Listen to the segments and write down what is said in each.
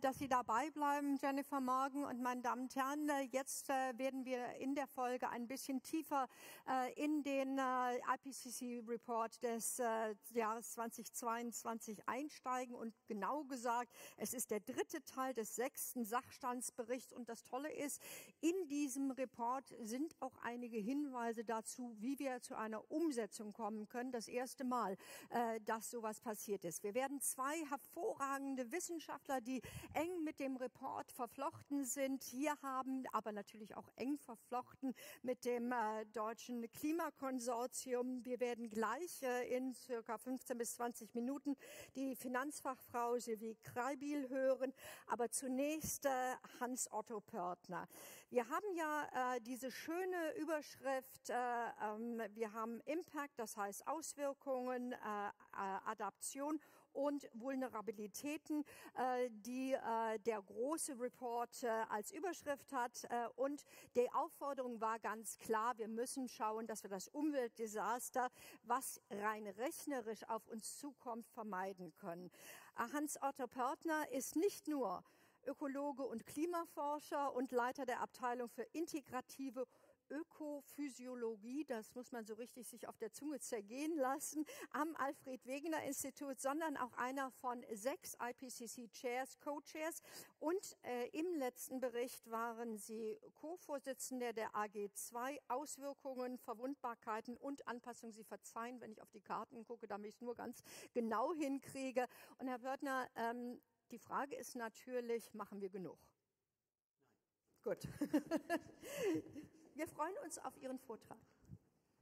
dass Sie dabei bleiben, Jennifer Morgan und meine Damen und Herren. Äh, jetzt äh, werden wir in der Folge ein bisschen tiefer äh, in den IPCC-Report des Jahres 2022 einsteigen. Und genau gesagt, es ist der dritte Teil des sechsten Sachstandsberichts. Und das Tolle ist, in diesem Report sind auch einige Hinweise dazu, wie wir zu einer Umsetzung kommen können. Das erste Mal, dass sowas passiert ist. Wir werden zwei hervorragende Wissenschaftler, die eng mit dem Report verflochten sind, hier haben, aber natürlich auch eng verflochten mit dem äh, deutschen Klimakonsortium. Wir werden gleich äh, in circa 15 bis 20 Minuten die Finanzfachfrau Silvi Kreibil hören. Aber zunächst äh, Hans-Otto Pörtner. Wir haben ja äh, diese schöne Überschrift, äh, ähm, wir haben Impact, das heißt Auswirkungen, äh, Adaption und Vulnerabilitäten, äh, die äh, der große Report äh, als Überschrift hat. Äh, und die Aufforderung war ganz klar, wir müssen schauen, dass wir das Umweltdesaster, was rein rechnerisch auf uns zukommt, vermeiden können. Äh, Hans-Otto Pörtner ist nicht nur Ökologe und Klimaforscher und Leiter der Abteilung für integrative Ökophysiologie, das muss man so richtig sich auf der Zunge zergehen lassen, am Alfred Wegener Institut, sondern auch einer von sechs IPCC Chairs, Co-Chairs. Und äh, im letzten Bericht waren sie Co-Vorsitzende der AG2 Auswirkungen, Verwundbarkeiten und Anpassung. Sie verzeihen, wenn ich auf die Karten gucke, damit ich es nur ganz genau hinkriege. Und Herr Wörtner, ähm, die Frage ist natürlich, machen wir genug? Nein. Gut. Wir freuen uns auf Ihren Vortrag.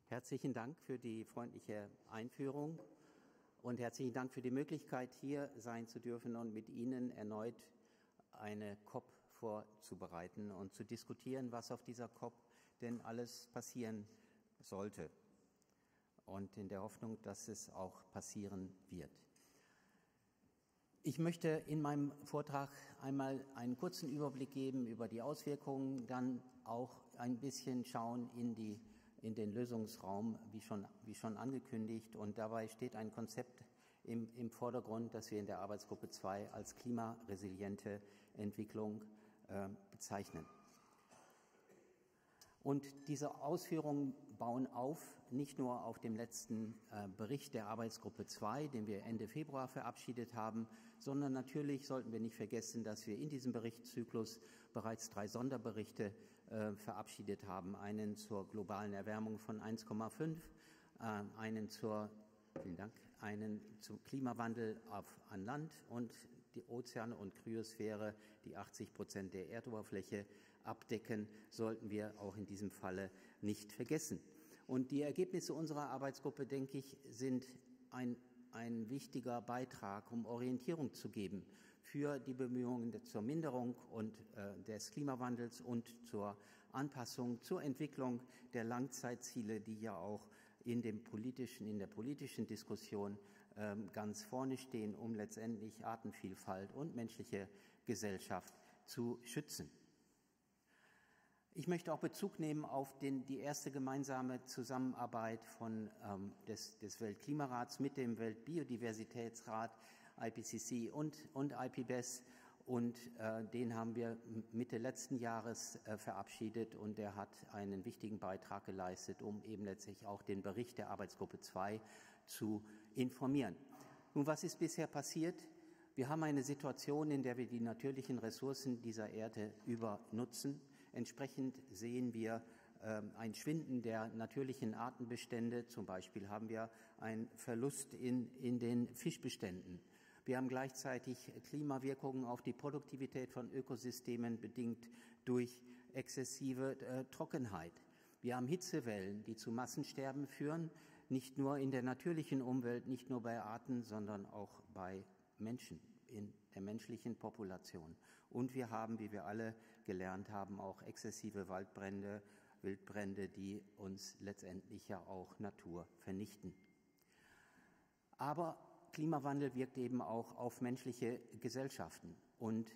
Herzlichen Dank für die freundliche Einführung und herzlichen Dank für die Möglichkeit, hier sein zu dürfen und mit Ihnen erneut eine COP vorzubereiten und zu diskutieren, was auf dieser COP denn alles passieren sollte. Und in der Hoffnung, dass es auch passieren wird. Ich möchte in meinem Vortrag einmal einen kurzen Überblick geben über die Auswirkungen, dann auch ein bisschen schauen in, die, in den Lösungsraum, wie schon, wie schon angekündigt. Und dabei steht ein Konzept im, im Vordergrund, das wir in der Arbeitsgruppe 2 als klimaresiliente Entwicklung äh, bezeichnen. Und diese Ausführungen bauen auf, nicht nur auf dem letzten äh, Bericht der Arbeitsgruppe 2, den wir Ende Februar verabschiedet haben, sondern natürlich sollten wir nicht vergessen, dass wir in diesem Berichtszyklus bereits drei Sonderberichte äh, verabschiedet haben. Einen zur globalen Erwärmung von 1,5, äh, einen zur Vielen Dank. Einen zum Klimawandel auf, an Land und die Ozeane und Kryosphäre, die 80 Prozent der Erdoberfläche abdecken, sollten wir auch in diesem Falle nicht vergessen. Und die Ergebnisse unserer Arbeitsgruppe, denke ich, sind ein, ein wichtiger Beitrag, um Orientierung zu geben für die Bemühungen zur Minderung und, äh, des Klimawandels und zur Anpassung, zur Entwicklung der Langzeitziele, die ja auch in, dem politischen, in der politischen Diskussion ganz vorne stehen, um letztendlich Artenvielfalt und menschliche Gesellschaft zu schützen. Ich möchte auch Bezug nehmen auf den, die erste gemeinsame Zusammenarbeit von, ähm, des, des Weltklimarats mit dem Weltbiodiversitätsrat, IPCC und, und IPBES. Und äh, den haben wir Mitte letzten Jahres äh, verabschiedet und der hat einen wichtigen Beitrag geleistet, um eben letztlich auch den Bericht der Arbeitsgruppe 2 zu informieren. Nun, was ist bisher passiert? Wir haben eine Situation, in der wir die natürlichen Ressourcen dieser Erde übernutzen. Entsprechend sehen wir ähm, ein Schwinden der natürlichen Artenbestände. Zum Beispiel haben wir einen Verlust in, in den Fischbeständen. Wir haben gleichzeitig Klimawirkungen auf die Produktivität von Ökosystemen bedingt durch exzessive äh, Trockenheit. Wir haben Hitzewellen, die zu Massensterben führen, nicht nur in der natürlichen Umwelt, nicht nur bei Arten, sondern auch bei Menschen in der menschlichen Population. Und wir haben, wie wir alle gelernt haben, auch exzessive Waldbrände, Wildbrände, die uns letztendlich ja auch Natur vernichten. Aber Klimawandel wirkt eben auch auf menschliche Gesellschaften und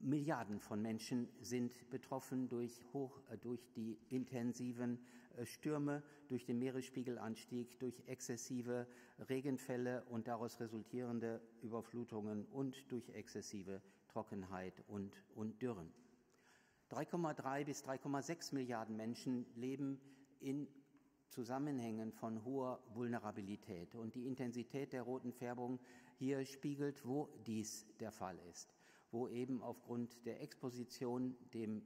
Milliarden von Menschen sind betroffen durch, hoch, äh, durch die intensiven Stürme, durch den Meeresspiegelanstieg, durch exzessive Regenfälle und daraus resultierende Überflutungen und durch exzessive Trockenheit und, und Dürren. 3,3 bis 3,6 Milliarden Menschen leben in Zusammenhängen von hoher Vulnerabilität. Und die Intensität der roten Färbung hier spiegelt, wo dies der Fall ist, wo eben aufgrund der Exposition dem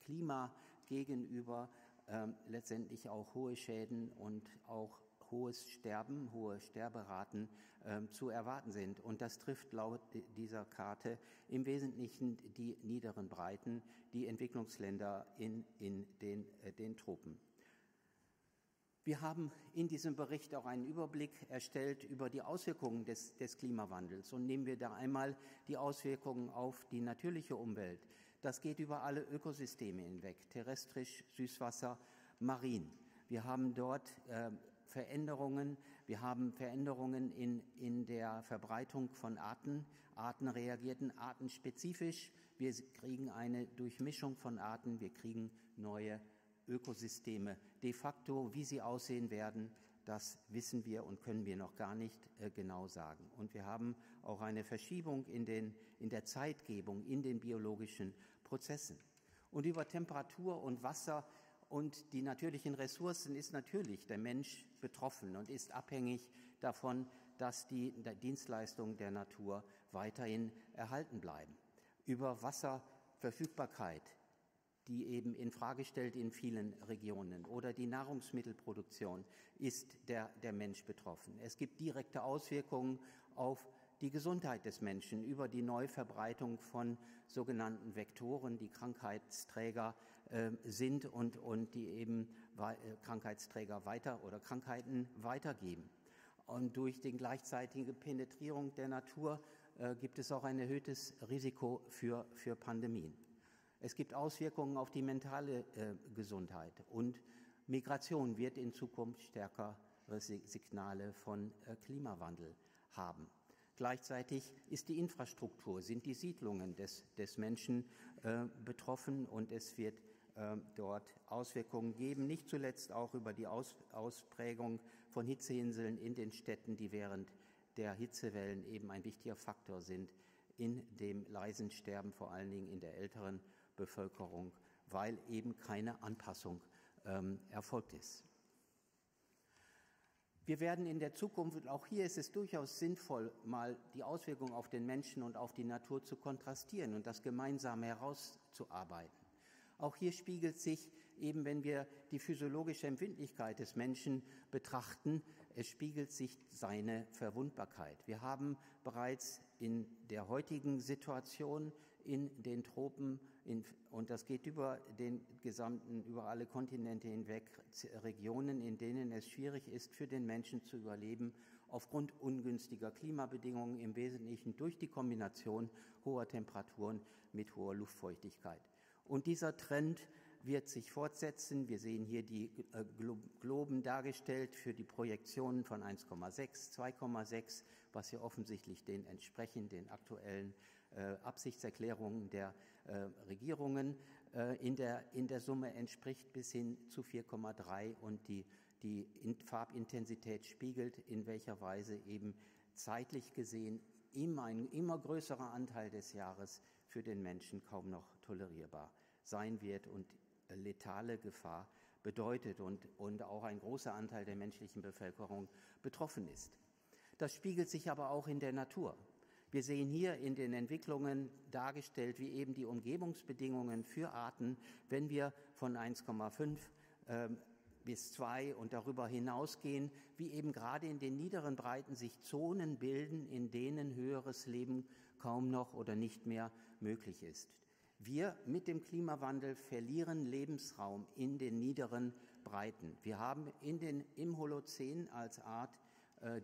Klima gegenüber äh, letztendlich auch hohe Schäden und auch hohes Sterben, hohe Sterberaten äh, zu erwarten sind. Und das trifft laut dieser Karte im Wesentlichen die niederen Breiten, die Entwicklungsländer in, in den, äh, den Tropen. Wir haben in diesem Bericht auch einen Überblick erstellt über die Auswirkungen des, des, Klimawandels. Und nehmen wir da einmal die Auswirkungen auf die natürliche Umwelt. Das geht über alle Ökosysteme hinweg, terrestrisch, Süßwasser, marin. Wir haben dort äh, Veränderungen. Wir haben Veränderungen in, in der Verbreitung von Arten. Arten reagierten artenspezifisch. Wir kriegen eine Durchmischung von Arten. Wir kriegen neue Ökosysteme. De facto, wie sie aussehen werden, das wissen wir und können wir noch gar nicht äh, genau sagen. Und wir haben auch eine Verschiebung in, den, in der Zeitgebung, in den biologischen Prozessen. Und über Temperatur und Wasser und die natürlichen Ressourcen ist natürlich der Mensch betroffen und ist abhängig davon, dass die Dienstleistungen der Natur weiterhin erhalten bleiben. Über Wasserverfügbarkeit, die eben in Frage stellt in vielen Regionen. Oder die Nahrungsmittelproduktion ist der, der Mensch betroffen. Es gibt direkte Auswirkungen auf die Gesundheit des Menschen über die Neuverbreitung von sogenannten Vektoren, die Krankheitsträger äh, sind und, und die eben äh, Krankheitsträger weiter oder Krankheiten weitergeben. Und durch die gleichzeitige Penetrierung der Natur äh, gibt es auch ein erhöhtes Risiko für, für Pandemien. Es gibt Auswirkungen auf die mentale äh, Gesundheit und Migration wird in Zukunft stärkere Signale von äh, Klimawandel haben. Gleichzeitig ist die Infrastruktur, sind die Siedlungen des, des Menschen äh, betroffen und es wird dort Auswirkungen geben, nicht zuletzt auch über die Aus, Ausprägung von Hitzeinseln in den Städten, die während der Hitzewellen eben ein wichtiger Faktor sind in dem leisen Sterben, vor allen Dingen in der älteren Bevölkerung, weil eben keine Anpassung ähm, erfolgt ist. Wir werden in der Zukunft, auch hier ist es durchaus sinnvoll, mal die Auswirkungen auf den Menschen und auf die Natur zu kontrastieren und das gemeinsam herauszuarbeiten. Auch hier spiegelt sich eben, wenn wir die physiologische Empfindlichkeit des Menschen betrachten, es spiegelt sich seine Verwundbarkeit. Wir haben bereits in der heutigen Situation in den Tropen, in, und das geht über den gesamten, über alle Kontinente hinweg, Regionen, in denen es schwierig ist, für den Menschen zu überleben, aufgrund ungünstiger Klimabedingungen, im Wesentlichen durch die Kombination hoher Temperaturen mit hoher Luftfeuchtigkeit. Und dieser Trend wird sich fortsetzen. Wir sehen hier die äh, Globen dargestellt für die Projektionen von 1,6, 2,6, was hier offensichtlich den entsprechen, den aktuellen äh, Absichtserklärungen der äh, Regierungen äh, in, der, in der Summe entspricht bis hin zu 4,3 und die, die Farbintensität spiegelt in welcher Weise eben zeitlich gesehen immer ein immer größerer Anteil des Jahres für den Menschen kaum noch tolerierbar sein wird und letale Gefahr bedeutet und, und auch ein großer Anteil der menschlichen Bevölkerung betroffen ist. Das spiegelt sich aber auch in der Natur. Wir sehen hier in den Entwicklungen dargestellt, wie eben die Umgebungsbedingungen für Arten, wenn wir von 1,5 äh, bis 2 und darüber hinausgehen, wie eben gerade in den niederen Breiten sich Zonen bilden, in denen höheres Leben kaum noch oder nicht mehr möglich ist. Wir mit dem Klimawandel verlieren Lebensraum in den niederen Breiten. Wir haben in den, im Holozän als Art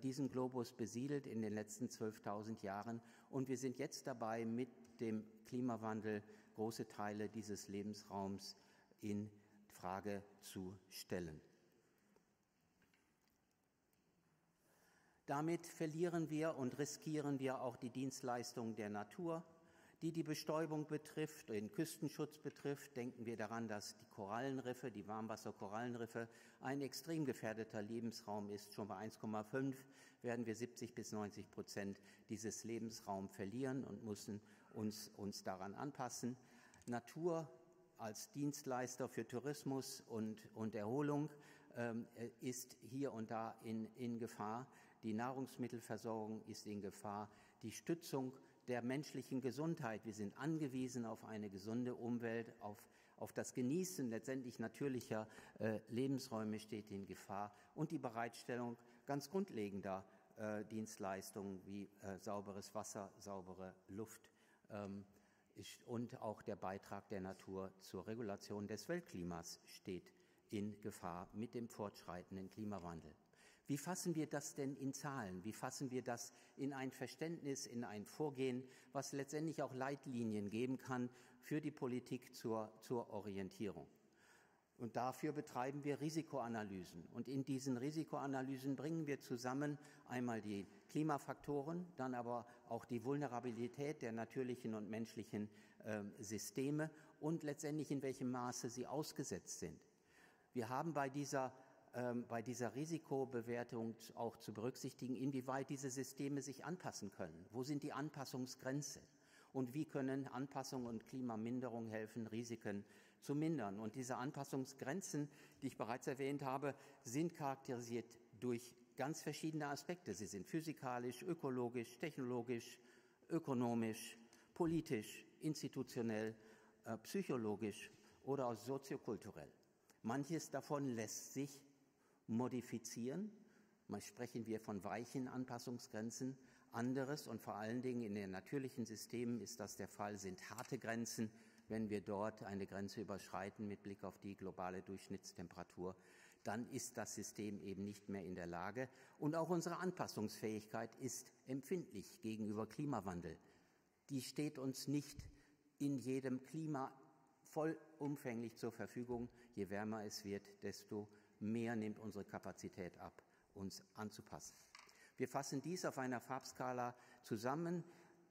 diesen Globus besiedelt in den letzten 12.000 Jahren. Und wir sind jetzt dabei, mit dem Klimawandel große Teile dieses Lebensraums in Frage zu stellen. Damit verlieren wir und riskieren wir auch die Dienstleistungen der Natur die die Bestäubung betrifft, den Küstenschutz betrifft, denken wir daran, dass die Korallenriffe, die Warmwasserkorallenriffe, ein extrem gefährdeter Lebensraum ist. Schon bei 1,5 werden wir 70 bis 90 Prozent dieses Lebensraums verlieren und müssen uns, uns daran anpassen. Natur als Dienstleister für Tourismus und, und Erholung ähm, ist hier und da in, in Gefahr. Die Nahrungsmittelversorgung ist in Gefahr. Die Stützung der menschlichen Gesundheit. Wir sind angewiesen auf eine gesunde Umwelt, auf, auf das Genießen letztendlich natürlicher äh, Lebensräume steht in Gefahr und die Bereitstellung ganz grundlegender äh, Dienstleistungen wie äh, sauberes Wasser, saubere Luft ähm, und auch der Beitrag der Natur zur Regulation des Weltklimas steht in Gefahr mit dem fortschreitenden Klimawandel. Wie fassen wir das denn in Zahlen? Wie fassen wir das in ein Verständnis, in ein Vorgehen, was letztendlich auch Leitlinien geben kann für die Politik zur, zur Orientierung? Und dafür betreiben wir Risikoanalysen. Und in diesen Risikoanalysen bringen wir zusammen einmal die Klimafaktoren, dann aber auch die Vulnerabilität der natürlichen und menschlichen äh, Systeme und letztendlich in welchem Maße sie ausgesetzt sind. Wir haben bei dieser bei dieser Risikobewertung auch zu berücksichtigen, inwieweit diese Systeme sich anpassen können. Wo sind die Anpassungsgrenzen? Und wie können Anpassung und Klimaminderung helfen, Risiken zu mindern? Und diese Anpassungsgrenzen, die ich bereits erwähnt habe, sind charakterisiert durch ganz verschiedene Aspekte. Sie sind physikalisch, ökologisch, technologisch, ökonomisch, politisch, institutionell, äh, psychologisch oder auch soziokulturell. Manches davon lässt sich modifizieren. Mal sprechen wir von weichen Anpassungsgrenzen. Anderes und vor allen Dingen in den natürlichen Systemen ist das der Fall, sind harte Grenzen, wenn wir dort eine Grenze überschreiten mit Blick auf die globale Durchschnittstemperatur, dann ist das System eben nicht mehr in der Lage. Und auch unsere Anpassungsfähigkeit ist empfindlich gegenüber Klimawandel. Die steht uns nicht in jedem Klima vollumfänglich zur Verfügung. Je wärmer es wird, desto mehr nimmt unsere Kapazität ab, uns anzupassen. Wir fassen dies auf einer Farbskala zusammen,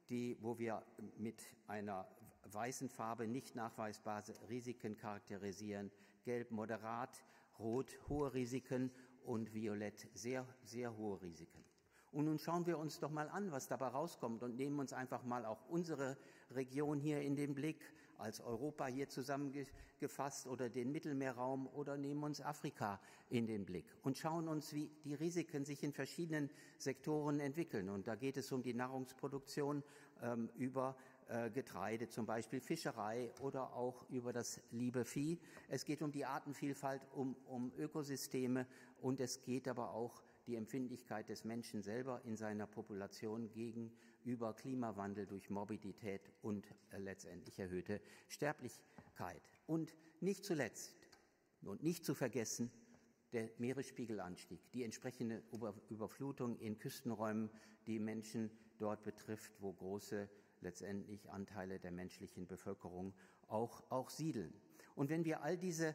die, wo wir mit einer weißen Farbe nicht nachweisbare Risiken charakterisieren, gelb moderat, rot hohe Risiken und violett sehr, sehr hohe Risiken. Und nun schauen wir uns doch mal an, was dabei rauskommt und nehmen uns einfach mal auch unsere Region hier in den Blick als Europa hier zusammengefasst oder den Mittelmeerraum oder nehmen uns Afrika in den Blick und schauen uns, wie die Risiken sich in verschiedenen Sektoren entwickeln. Und da geht es um die Nahrungsproduktion ähm, über äh, Getreide, zum Beispiel Fischerei oder auch über das liebe Vieh. Es geht um die Artenvielfalt, um, um Ökosysteme und es geht aber auch die Empfindlichkeit des Menschen selber in seiner Population gegenüber Klimawandel durch Morbidität und äh, letztendlich erhöhte Sterblichkeit. Und nicht zuletzt und nicht zu vergessen, der Meeresspiegelanstieg, die entsprechende Überflutung in Küstenräumen, die Menschen dort betrifft, wo große letztendlich Anteile der menschlichen Bevölkerung auch, auch siedeln. Und wenn wir all diese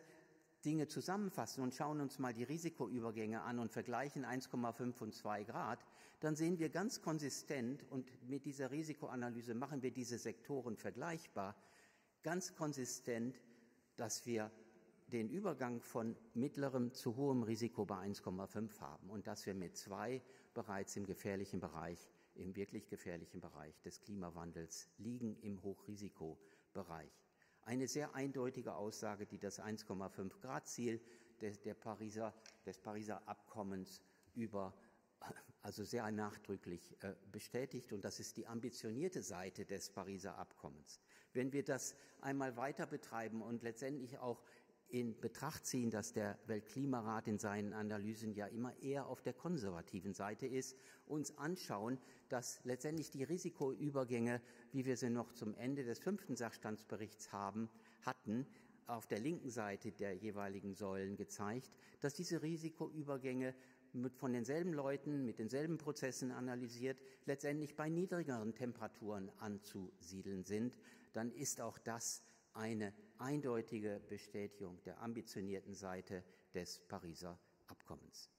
Dinge zusammenfassen und schauen uns mal die Risikoübergänge an und vergleichen 1,5 und 2 Grad, dann sehen wir ganz konsistent, und mit dieser Risikoanalyse machen wir diese Sektoren vergleichbar, ganz konsistent, dass wir den Übergang von mittlerem zu hohem Risiko bei 1,5 haben und dass wir mit zwei bereits im gefährlichen Bereich, im wirklich gefährlichen Bereich des Klimawandels liegen, im Hochrisikobereich. Eine sehr eindeutige Aussage, die das 1,5 Grad Ziel des, Pariser, des Pariser Abkommens über also sehr nachdrücklich äh, bestätigt und das ist die ambitionierte Seite des Pariser Abkommens. Wenn wir das einmal weiter betreiben und letztendlich auch in Betracht ziehen, dass der Weltklimarat in seinen Analysen ja immer eher auf der konservativen Seite ist, uns anschauen, dass letztendlich die Risikoübergänge, wie wir sie noch zum Ende des fünften Sachstandsberichts haben, hatten, auf der linken Seite der jeweiligen Säulen gezeigt, dass diese Risikoübergänge mit, von denselben Leuten, mit denselben Prozessen analysiert, letztendlich bei niedrigeren Temperaturen anzusiedeln sind, dann ist auch das eine eindeutige Bestätigung der ambitionierten Seite des Pariser Abkommens.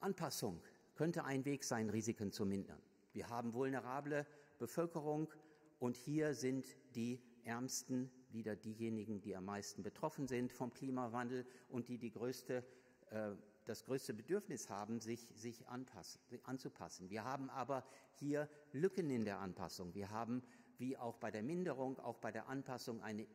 Anpassung könnte ein Weg sein, Risiken zu mindern. Wir haben vulnerable Bevölkerung und hier sind die Ärmsten wieder diejenigen, die am meisten betroffen sind vom Klimawandel und die die größte, äh, das größte Bedürfnis haben, sich, sich anpassen, anzupassen. Wir haben aber hier Lücken in der Anpassung. Wir haben, wie auch bei der Minderung, auch bei der Anpassung eine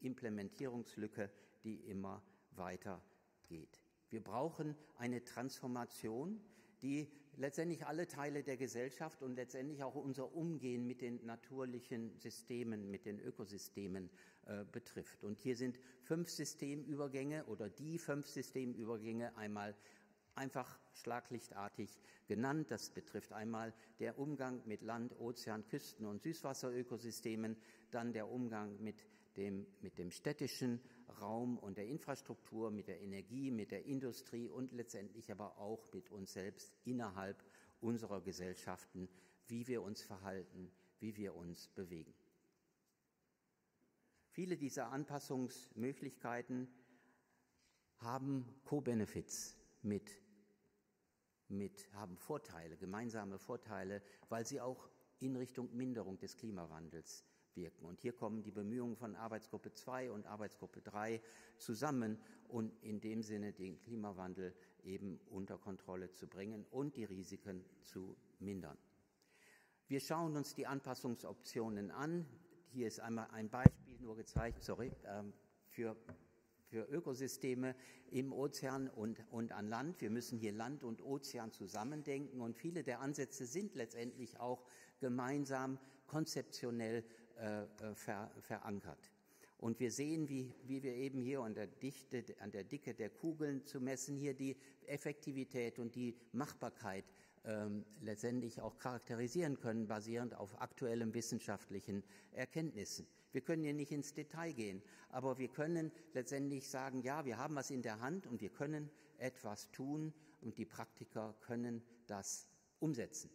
Implementierungslücke, die immer weiter geht. Wir brauchen eine Transformation, die letztendlich alle Teile der Gesellschaft und letztendlich auch unser Umgehen mit den natürlichen Systemen, mit den Ökosystemen äh, betrifft. Und hier sind fünf Systemübergänge oder die fünf Systemübergänge einmal einfach schlaglichtartig genannt. Das betrifft einmal der Umgang mit Land, Ozean, Küsten und Süßwasserökosystemen, dann der Umgang mit dem, mit dem städtischen Raum und der Infrastruktur, mit der Energie, mit der Industrie und letztendlich aber auch mit uns selbst innerhalb unserer Gesellschaften, wie wir uns verhalten, wie wir uns bewegen. Viele dieser Anpassungsmöglichkeiten haben Co-Benefits mit, mit, haben Vorteile, gemeinsame Vorteile, weil sie auch in Richtung Minderung des Klimawandels wirken. Und hier kommen die Bemühungen von Arbeitsgruppe 2 und Arbeitsgruppe 3 zusammen und in dem Sinne den Klimawandel eben unter Kontrolle zu bringen und die Risiken zu mindern. Wir schauen uns die Anpassungsoptionen an. Hier ist einmal ein Beispiel nur gezeigt, sorry, ähm, für für Ökosysteme im Ozean und, und an Land. Wir müssen hier Land und Ozean zusammendenken und viele der Ansätze sind letztendlich auch gemeinsam konzeptionell äh, äh, ver, verankert. Und wir sehen, wie, wie wir eben hier an der, Dichte, an der Dicke der Kugeln zu messen, hier die Effektivität und die Machbarkeit ähm, letztendlich auch charakterisieren können, basierend auf aktuellen wissenschaftlichen Erkenntnissen. Wir können hier nicht ins Detail gehen, aber wir können letztendlich sagen, ja, wir haben was in der Hand und wir können etwas tun und die Praktiker können das umsetzen.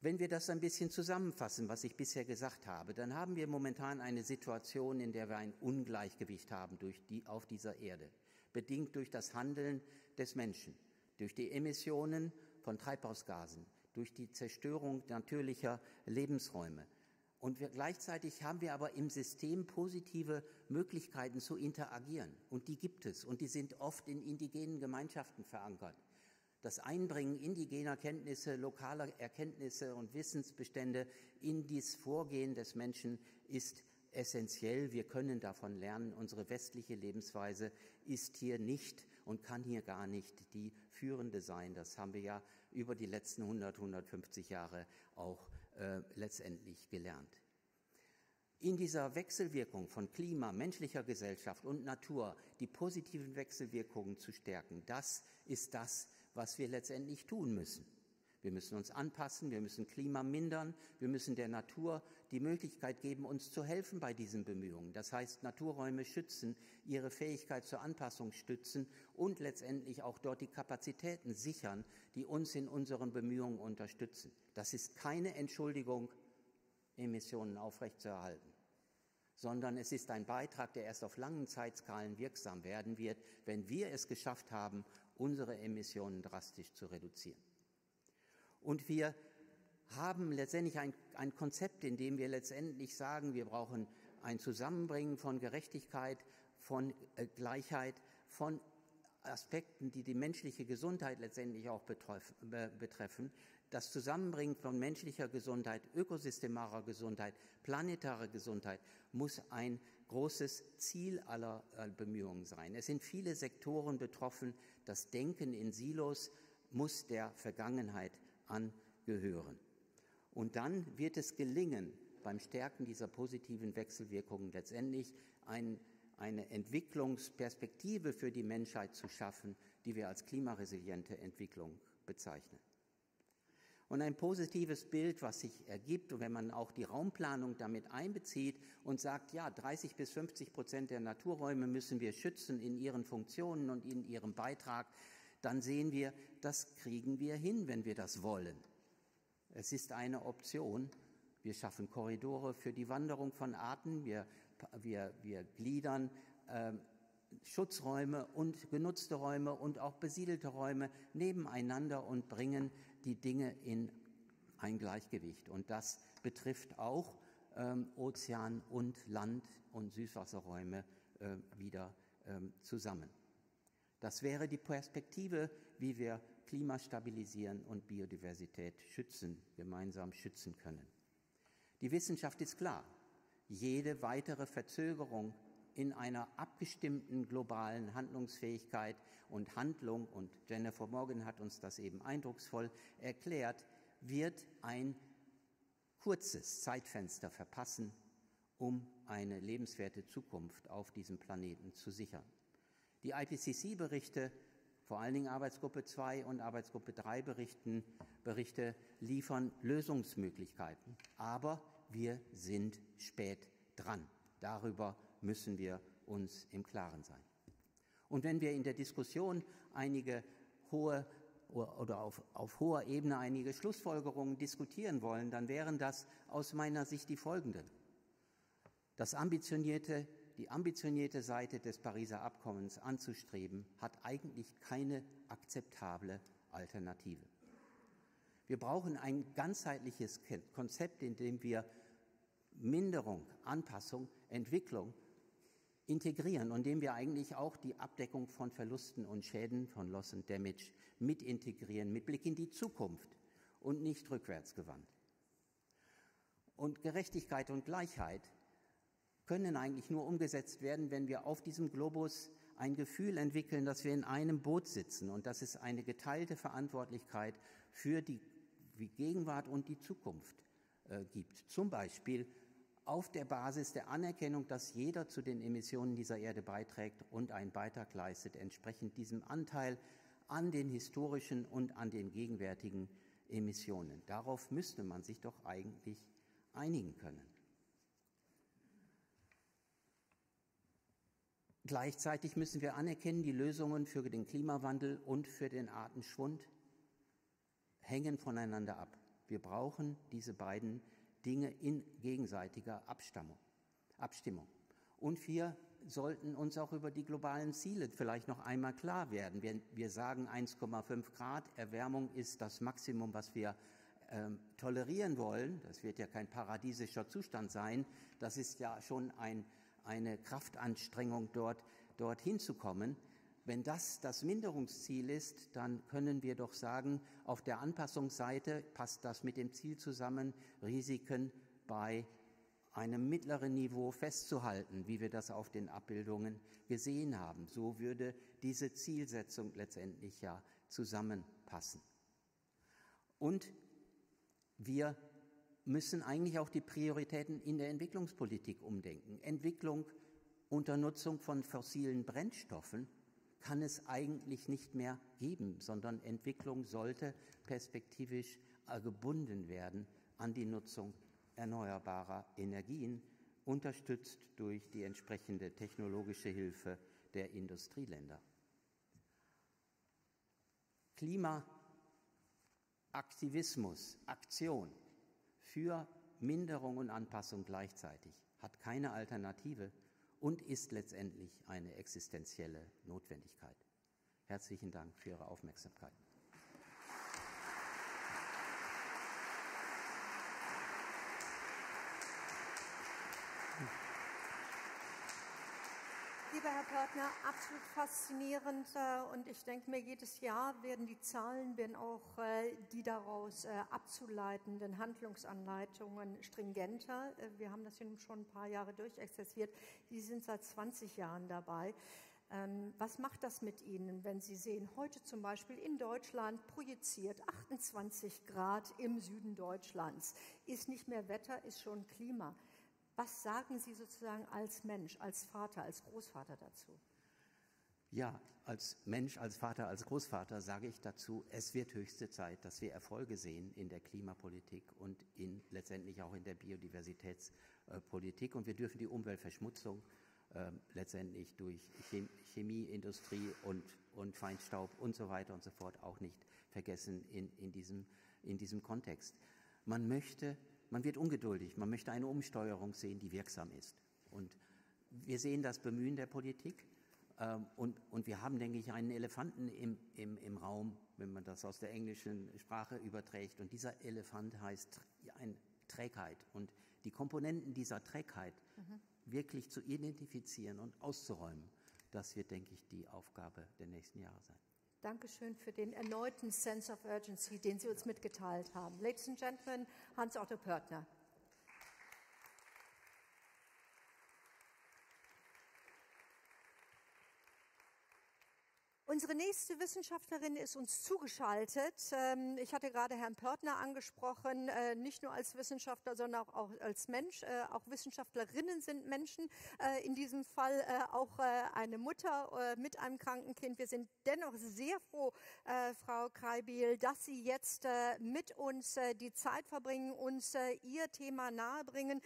Wenn wir das ein bisschen zusammenfassen, was ich bisher gesagt habe, dann haben wir momentan eine Situation, in der wir ein Ungleichgewicht haben durch die, auf dieser Erde, bedingt durch das Handeln des Menschen, durch die Emissionen von Treibhausgasen, durch die Zerstörung natürlicher Lebensräume. Und wir, gleichzeitig haben wir aber im System positive Möglichkeiten zu interagieren. Und die gibt es. Und die sind oft in indigenen Gemeinschaften verankert. Das Einbringen indigener Kenntnisse, lokaler Erkenntnisse und Wissensbestände in dieses Vorgehen des Menschen ist essentiell. Wir können davon lernen. Unsere westliche Lebensweise ist hier nicht und kann hier gar nicht die führende sein. Das haben wir ja über die letzten 100, 150 Jahre auch äh, letztendlich gelernt. In dieser Wechselwirkung von Klima, menschlicher Gesellschaft und Natur die positiven Wechselwirkungen zu stärken, das ist das, was wir letztendlich tun müssen. Wir müssen uns anpassen, wir müssen Klima mindern, wir müssen der Natur die Möglichkeit geben, uns zu helfen bei diesen Bemühungen. Das heißt, Naturräume schützen, ihre Fähigkeit zur Anpassung stützen und letztendlich auch dort die Kapazitäten sichern, die uns in unseren Bemühungen unterstützen. Das ist keine Entschuldigung, Emissionen aufrechtzuerhalten, sondern es ist ein Beitrag, der erst auf langen Zeitskalen wirksam werden wird, wenn wir es geschafft haben, unsere Emissionen drastisch zu reduzieren. Und wir haben letztendlich ein, ein Konzept, in dem wir letztendlich sagen, wir brauchen ein Zusammenbringen von Gerechtigkeit, von äh, Gleichheit, von Aspekten, die die menschliche Gesundheit letztendlich auch betreff, betreffen. Das Zusammenbringen von menschlicher Gesundheit, ökosystemarer Gesundheit, planetarer Gesundheit muss ein großes Ziel aller äh, Bemühungen sein. Es sind viele Sektoren betroffen. Das Denken in Silos muss der Vergangenheit angehören. Und dann wird es gelingen, beim Stärken dieser positiven Wechselwirkungen letztendlich ein, eine Entwicklungsperspektive für die Menschheit zu schaffen, die wir als klimaresiliente Entwicklung bezeichnen. Und ein positives Bild, was sich ergibt, und wenn man auch die Raumplanung damit einbezieht und sagt, ja, 30 bis 50 Prozent der Naturräume müssen wir schützen in ihren Funktionen und in ihrem Beitrag, dann sehen wir, das kriegen wir hin, wenn wir das wollen. Es ist eine Option. Wir schaffen Korridore für die Wanderung von Arten. Wir, wir, wir gliedern äh, Schutzräume und genutzte Räume und auch besiedelte Räume nebeneinander und bringen die Dinge in ein Gleichgewicht. Und das betrifft auch ähm, Ozean und Land und Süßwasserräume äh, wieder ähm, zusammen. Das wäre die Perspektive, wie wir Klima stabilisieren und Biodiversität schützen, gemeinsam schützen können. Die Wissenschaft ist klar. Jede weitere Verzögerung in einer abgestimmten globalen Handlungsfähigkeit und Handlung, und Jennifer Morgan hat uns das eben eindrucksvoll erklärt, wird ein kurzes Zeitfenster verpassen, um eine lebenswerte Zukunft auf diesem Planeten zu sichern. Die IPCC-Berichte, vor allen Dingen Arbeitsgruppe 2 und Arbeitsgruppe 3 Berichten, Berichte liefern Lösungsmöglichkeiten. Aber wir sind spät dran. Darüber müssen wir uns im Klaren sein. Und wenn wir in der Diskussion einige hohe oder auf, auf hoher Ebene einige Schlussfolgerungen diskutieren wollen, dann wären das aus meiner Sicht die folgenden. Das ambitionierte, die ambitionierte Seite des Pariser Abkommens anzustreben, hat eigentlich keine akzeptable Alternative. Wir brauchen ein ganzheitliches Konzept, in dem wir Minderung, Anpassung, Entwicklung integrieren und dem wir eigentlich auch die Abdeckung von Verlusten und Schäden von Loss and Damage mit integrieren, mit Blick in die Zukunft und nicht rückwärts gewandt. Und Gerechtigkeit und Gleichheit können eigentlich nur umgesetzt werden, wenn wir auf diesem Globus ein Gefühl entwickeln, dass wir in einem Boot sitzen und dass es eine geteilte Verantwortlichkeit für die Gegenwart und die Zukunft äh, gibt. Zum Beispiel auf der Basis der Anerkennung, dass jeder zu den Emissionen dieser Erde beiträgt und einen Beitrag leistet, entsprechend diesem Anteil an den historischen und an den gegenwärtigen Emissionen. Darauf müsste man sich doch eigentlich einigen können. Gleichzeitig müssen wir anerkennen, die Lösungen für den Klimawandel und für den Artenschwund hängen voneinander ab. Wir brauchen diese beiden Dinge in gegenseitiger Abstammung, Abstimmung. Und wir sollten uns auch über die globalen Ziele vielleicht noch einmal klar werden. Wir, wir sagen 1,5 Grad Erwärmung ist das Maximum, was wir ähm, tolerieren wollen. Das wird ja kein paradiesischer Zustand sein. Das ist ja schon ein, eine Kraftanstrengung, dort, dort hinzukommen. Wenn das das Minderungsziel ist, dann können wir doch sagen, auf der Anpassungsseite passt das mit dem Ziel zusammen, Risiken bei einem mittleren Niveau festzuhalten, wie wir das auf den Abbildungen gesehen haben. So würde diese Zielsetzung letztendlich ja zusammenpassen. Und wir müssen eigentlich auch die Prioritäten in der Entwicklungspolitik umdenken. Entwicklung unter Nutzung von fossilen Brennstoffen kann es eigentlich nicht mehr geben, sondern Entwicklung sollte perspektivisch gebunden werden an die Nutzung erneuerbarer Energien, unterstützt durch die entsprechende technologische Hilfe der Industrieländer. Klimaaktivismus, Aktion für Minderung und Anpassung gleichzeitig hat keine Alternative und ist letztendlich eine existenzielle Notwendigkeit. Herzlichen Dank für Ihre Aufmerksamkeit. Lieber Herr Pörtner, absolut faszinierend äh, und ich denke mir, jedes Jahr werden die Zahlen, werden auch äh, die daraus äh, abzuleitenden Handlungsanleitungen stringenter. Wir haben das schon ein paar Jahre durchexerziert. Sie sind seit 20 Jahren dabei. Ähm, was macht das mit Ihnen, wenn Sie sehen, heute zum Beispiel in Deutschland projiziert 28 Grad im Süden Deutschlands, ist nicht mehr Wetter, ist schon Klima. Was sagen Sie sozusagen als Mensch, als Vater, als Großvater dazu? Ja, als Mensch, als Vater, als Großvater sage ich dazu, es wird höchste Zeit, dass wir Erfolge sehen in der Klimapolitik und in, letztendlich auch in der Biodiversitätspolitik. Und wir dürfen die Umweltverschmutzung äh, letztendlich durch Chemieindustrie und, und Feinstaub und so weiter und so fort auch nicht vergessen in, in, diesem, in diesem Kontext. Man möchte man wird ungeduldig, man möchte eine Umsteuerung sehen, die wirksam ist. Und wir sehen das Bemühen der Politik ähm, und, und wir haben, denke ich, einen Elefanten im, im, im Raum, wenn man das aus der englischen Sprache überträgt. Und dieser Elefant heißt ein Trägheit. Und die Komponenten dieser Trägheit mhm. wirklich zu identifizieren und auszuräumen, Das wird, denke ich, die Aufgabe der nächsten Jahre sein. Dankeschön für den erneuten Sense of Urgency, den Sie uns mitgeteilt haben. Ladies and Gentlemen, Hans-Otto Pörtner. Unsere nächste Wissenschaftlerin ist uns zugeschaltet. Ähm, ich hatte gerade Herrn Pörtner angesprochen, äh, nicht nur als Wissenschaftler, sondern auch als Mensch. Äh, auch Wissenschaftlerinnen sind Menschen. Äh, in diesem Fall auch eine Mutter mit einem kranken Kind. Wir sind dennoch sehr froh, Frau Kreibiel, dass Sie jetzt mit uns die Zeit verbringen, uns Ihr Thema nahebringen.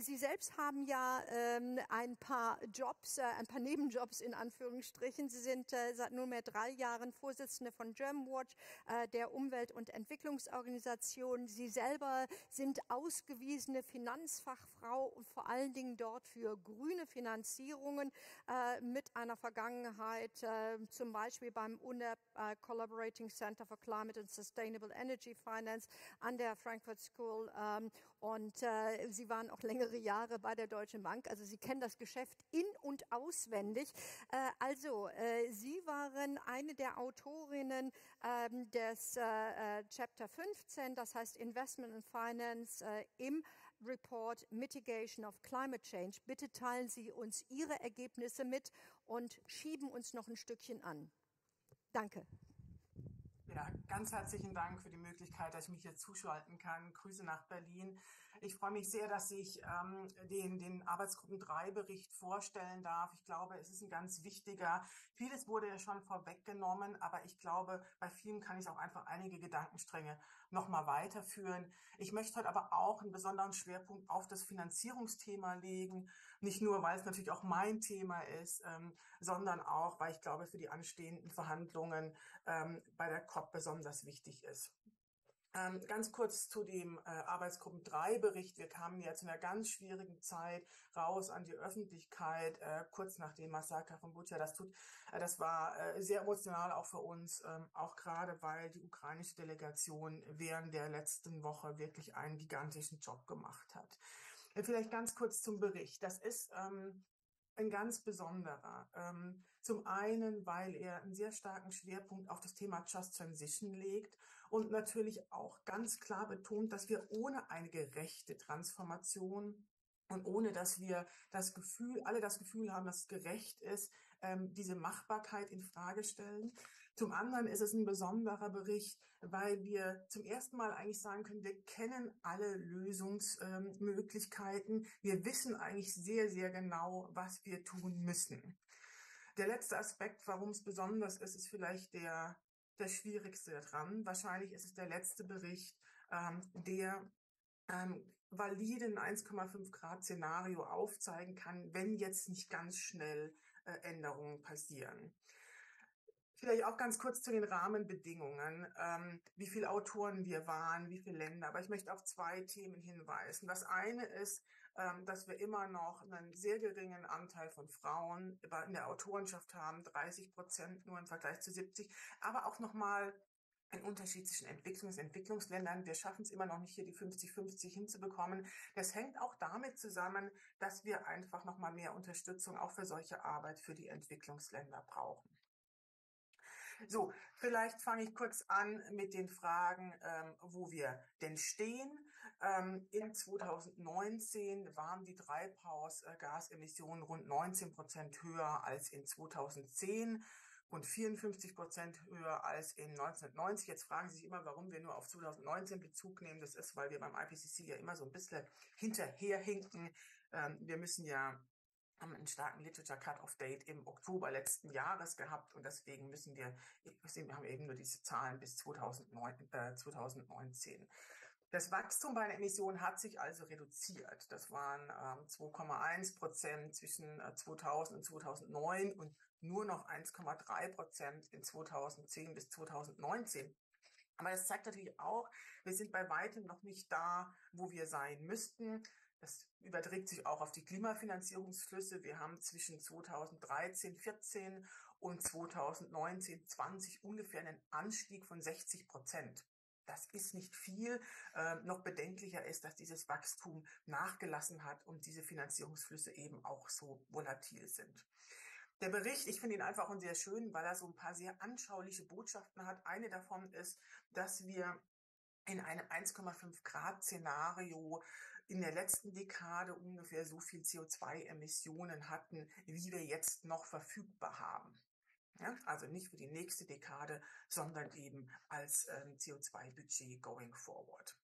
Sie selbst haben ja ähm, ein paar Jobs, ein paar Nebenjobs in Anführungsstrichen. Sie sind seit nunmehr drei Jahren Vorsitzende von Germanwatch, äh, der Umwelt- und Entwicklungsorganisation. Sie selber sind ausgewiesene Finanzfachfrau und vor allen Dingen dort für grüne Finanzierungen äh, mit einer Vergangenheit, äh, zum Beispiel beim UNEP äh, Collaborating Center for Climate and Sustainable Energy Finance an der Frankfurt School. Ähm, und äh, Sie waren auch längere Jahre bei der Deutschen Bank. Also Sie kennen das Geschäft in- und auswendig. Äh, also, äh, Sie waren eine der Autorinnen ähm, des äh, äh, Chapter 15, das heißt Investment and Finance äh, im Report Mitigation of Climate Change. Bitte teilen Sie uns Ihre Ergebnisse mit und schieben uns noch ein Stückchen an. Danke. Ganz herzlichen Dank für die Möglichkeit, dass ich mich hier zuschalten kann. Grüße nach Berlin. Ich freue mich sehr, dass ich ähm, den, den Arbeitsgruppen 3 Bericht vorstellen darf. Ich glaube, es ist ein ganz wichtiger. Vieles wurde ja schon vorweggenommen, aber ich glaube, bei vielen kann ich auch einfach einige Gedankenstränge nochmal weiterführen. Ich möchte heute aber auch einen besonderen Schwerpunkt auf das Finanzierungsthema legen. Nicht nur, weil es natürlich auch mein Thema ist, ähm, sondern auch, weil ich glaube, für die anstehenden Verhandlungen ähm, bei der COP besonders wichtig ist. Ähm, ganz kurz zu dem äh, Arbeitsgruppen 3 Bericht. Wir kamen jetzt in einer ganz schwierigen Zeit raus an die Öffentlichkeit, äh, kurz nach dem Massaker von Butcher. Das tut, äh, das war äh, sehr emotional auch für uns, ähm, auch gerade weil die ukrainische Delegation während der letzten Woche wirklich einen gigantischen Job gemacht hat. Äh, vielleicht ganz kurz zum Bericht. Das ist ähm, ein ganz besonderer. Ähm, zum einen, weil er einen sehr starken Schwerpunkt auf das Thema Just Transition legt und natürlich auch ganz klar betont, dass wir ohne eine gerechte Transformation und ohne dass wir das Gefühl, alle das Gefühl haben, dass es gerecht ist, ähm, diese Machbarkeit in Frage stellen. Zum anderen ist es ein besonderer Bericht, weil wir zum ersten Mal eigentlich sagen können, wir kennen alle Lösungsmöglichkeiten. Ähm, wir wissen eigentlich sehr, sehr genau, was wir tun müssen. Der letzte Aspekt, warum es besonders ist, ist vielleicht der, der schwierigste daran. Wahrscheinlich ist es der letzte Bericht, ähm, der ähm, validen 1,5 Grad Szenario aufzeigen kann, wenn jetzt nicht ganz schnell äh, Änderungen passieren. Vielleicht auch ganz kurz zu den Rahmenbedingungen, ähm, wie viele Autoren wir waren, wie viele Länder. Aber ich möchte auf zwei Themen hinweisen. Das eine ist, ähm, dass wir immer noch einen sehr geringen Anteil von Frauen in der Autorenschaft haben, 30 Prozent nur im Vergleich zu 70. Aber auch nochmal ein Unterschied zwischen Entwicklungs- und Entwicklungsländern. Wir schaffen es immer noch nicht, hier die 50-50 hinzubekommen. Das hängt auch damit zusammen, dass wir einfach nochmal mehr Unterstützung auch für solche Arbeit für die Entwicklungsländer brauchen. So, vielleicht fange ich kurz an mit den Fragen, ähm, wo wir denn stehen. Ähm, in 2019 waren die Treibhausgasemissionen rund 19 Prozent höher als in 2010 und 54 Prozent höher als in 1990. Jetzt fragen Sie sich immer, warum wir nur auf 2019 Bezug nehmen. Das ist, weil wir beim IPCC ja immer so ein bisschen hinterherhinken. Ähm, wir müssen ja haben einen starken Literature Cut-off Date im Oktober letzten Jahres gehabt und deswegen müssen wir, wir haben eben nur diese Zahlen bis 2009, äh, 2019. Das Wachstum bei den Emissionen hat sich also reduziert. Das waren ähm, 2,1 Prozent zwischen äh, 2000 und 2009 und nur noch 1,3 Prozent in 2010 bis 2019. Aber das zeigt natürlich auch, wir sind bei weitem noch nicht da, wo wir sein müssten. Das überträgt sich auch auf die Klimafinanzierungsflüsse. Wir haben zwischen 2013, 14 und 2019, 20 ungefähr einen Anstieg von 60 Prozent. Das ist nicht viel. Äh, noch bedenklicher ist, dass dieses Wachstum nachgelassen hat und diese Finanzierungsflüsse eben auch so volatil sind. Der Bericht, ich finde ihn einfach und sehr schön, weil er so ein paar sehr anschauliche Botschaften hat. Eine davon ist, dass wir in einem 1,5 Grad Szenario in der letzten Dekade ungefähr so viel CO2-Emissionen hatten, wie wir jetzt noch verfügbar haben. Ja, also nicht für die nächste Dekade, sondern eben als ähm, CO2-Budget going forward.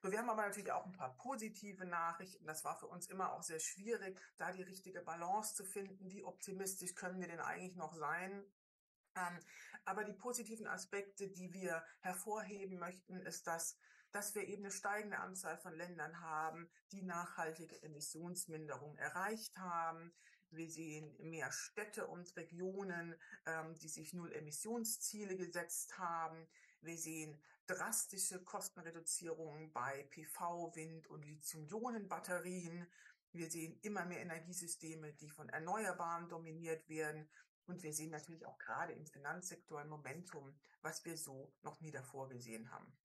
So, wir haben aber natürlich auch ein paar positive Nachrichten. Das war für uns immer auch sehr schwierig, da die richtige Balance zu finden. Wie optimistisch können wir denn eigentlich noch sein? Ähm, aber die positiven Aspekte, die wir hervorheben möchten, ist, dass dass wir eben eine steigende Anzahl von Ländern haben, die nachhaltige Emissionsminderung erreicht haben. Wir sehen mehr Städte und Regionen, ähm, die sich Null-Emissionsziele gesetzt haben. Wir sehen drastische Kostenreduzierungen bei PV, Wind und Lithium-Ionen-Batterien. Wir sehen immer mehr Energiesysteme, die von Erneuerbaren dominiert werden. Und wir sehen natürlich auch gerade im Finanzsektor ein Momentum, was wir so noch nie davor gesehen haben.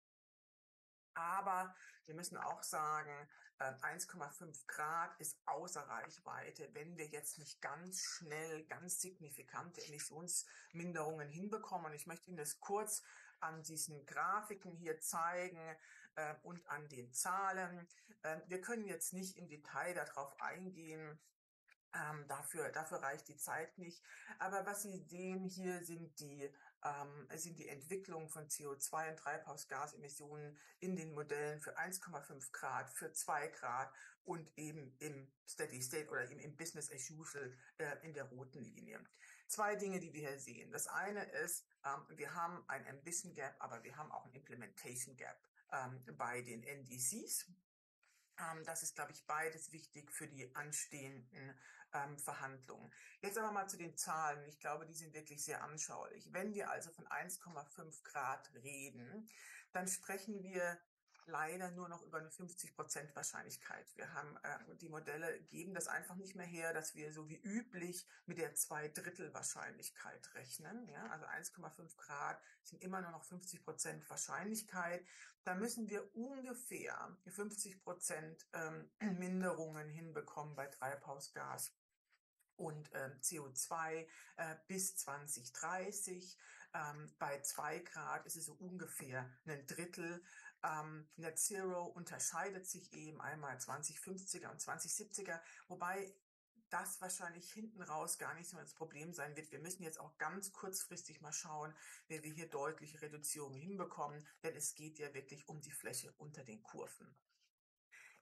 Aber wir müssen auch sagen, 1,5 ähm, Grad ist außer Reichweite, wenn wir jetzt nicht ganz schnell ganz signifikante Emissionsminderungen hinbekommen. Ich möchte Ihnen das kurz an diesen Grafiken hier zeigen äh, und an den Zahlen. Äh, wir können jetzt nicht im Detail darauf eingehen, ähm, dafür, dafür reicht die Zeit nicht. Aber was Sie sehen hier sind die, ähm, sind die Entwicklungen von CO2 und Treibhausgasemissionen in den Modellen für 1,5 Grad, für 2 Grad und eben im Steady State oder eben im Business as usual äh, in der roten Linie. Zwei Dinge, die wir hier sehen. Das eine ist, ähm, wir haben ein Ambition Gap, aber wir haben auch ein Implementation Gap ähm, bei den NDCs. Ähm, das ist, glaube ich, beides wichtig für die anstehenden ähm, Verhandlungen. Jetzt aber mal zu den Zahlen. Ich glaube, die sind wirklich sehr anschaulich. Wenn wir also von 1,5 Grad reden, dann sprechen wir leider nur noch über eine 50 Prozent Wahrscheinlichkeit. Wir haben äh, die Modelle geben das einfach nicht mehr her, dass wir so wie üblich mit der zwei Drittel Wahrscheinlichkeit rechnen. Ja, also 1,5 Grad sind immer nur noch 50 Prozent Wahrscheinlichkeit. Da müssen wir ungefähr 50 Prozent ähm, Minderungen hinbekommen bei Treibhausgas und äh, CO2 äh, bis 2030. Ähm, bei zwei Grad ist es so ungefähr ein Drittel. Ähm, Net Zero unterscheidet sich eben einmal 2050er und 2070er, wobei das wahrscheinlich hinten raus gar nicht so das Problem sein wird. Wir müssen jetzt auch ganz kurzfristig mal schauen, wie wir hier deutliche Reduzierungen hinbekommen, denn es geht ja wirklich um die Fläche unter den Kurven.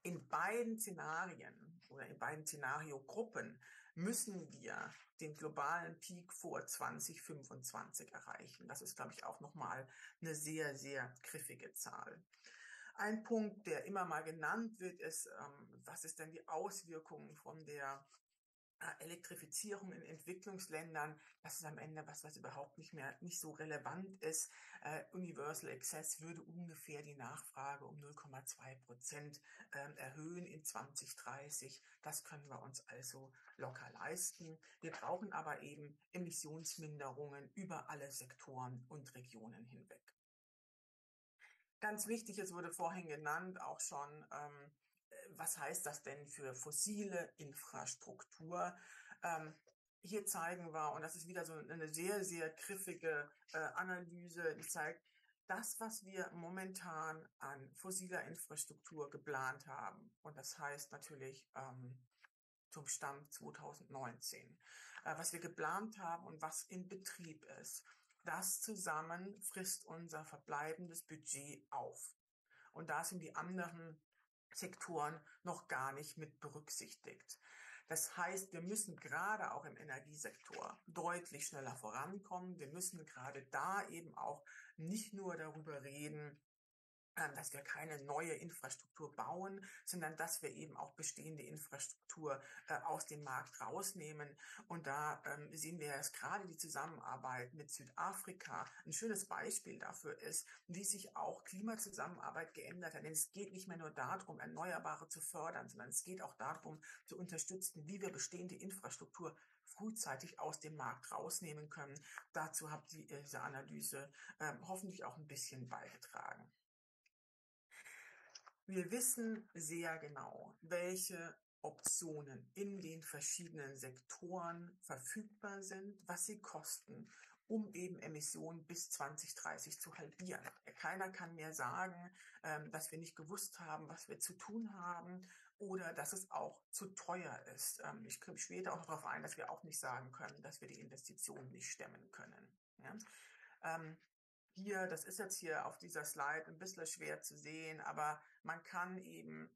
In beiden Szenarien oder in beiden Szenariogruppen müssen wir den globalen Peak vor 2025 erreichen. Das ist, glaube ich, auch nochmal eine sehr, sehr griffige Zahl. Ein Punkt, der immer mal genannt wird, ist, ähm, was ist denn die Auswirkungen von der Elektrifizierung in Entwicklungsländern, das ist am Ende was, was überhaupt nicht mehr, nicht so relevant ist. Äh, Universal Access würde ungefähr die Nachfrage um 0,2 Prozent äh, erhöhen in 2030. Das können wir uns also locker leisten. Wir brauchen aber eben Emissionsminderungen über alle Sektoren und Regionen hinweg. Ganz wichtig, es wurde vorhin genannt, auch schon, ähm, was heißt das denn für fossile Infrastruktur? Ähm, hier zeigen wir, und das ist wieder so eine sehr, sehr griffige äh, Analyse, die zeigt, das, was wir momentan an fossiler Infrastruktur geplant haben, und das heißt natürlich ähm, zum Stand 2019, äh, was wir geplant haben und was in Betrieb ist, das zusammen frisst unser verbleibendes Budget auf. Und da sind die anderen Sektoren noch gar nicht mit berücksichtigt. Das heißt, wir müssen gerade auch im Energiesektor deutlich schneller vorankommen. Wir müssen gerade da eben auch nicht nur darüber reden, dass wir keine neue Infrastruktur bauen, sondern dass wir eben auch bestehende Infrastruktur äh, aus dem Markt rausnehmen. Und da ähm, sehen wir jetzt gerade die Zusammenarbeit mit Südafrika. Ein schönes Beispiel dafür ist, wie sich auch Klimazusammenarbeit geändert hat. Denn es geht nicht mehr nur darum, Erneuerbare zu fördern, sondern es geht auch darum, zu unterstützen, wie wir bestehende Infrastruktur frühzeitig aus dem Markt rausnehmen können. Dazu hat diese Analyse äh, hoffentlich auch ein bisschen beigetragen. Wir wissen sehr genau, welche Optionen in den verschiedenen Sektoren verfügbar sind, was sie kosten, um eben Emissionen bis 2030 zu halbieren. Keiner kann mir sagen, ähm, dass wir nicht gewusst haben, was wir zu tun haben oder dass es auch zu teuer ist. Ähm, ich komme später auch darauf ein, dass wir auch nicht sagen können, dass wir die Investitionen nicht stemmen können. Hier, das ist jetzt hier auf dieser Slide ein bisschen schwer zu sehen, aber man kann eben